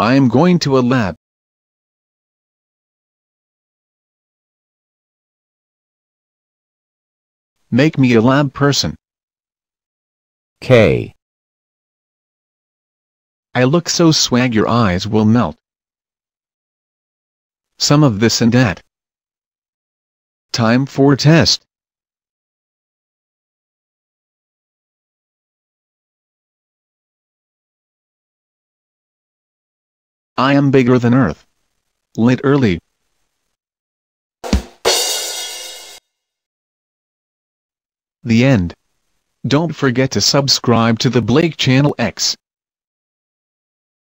I am going to a lab. Make me a lab person. K, I look so swag your eyes will melt. Some of this and that. Time for test. I am bigger than Earth. Lit early. The end. Don't forget to subscribe to the Blake Channel X.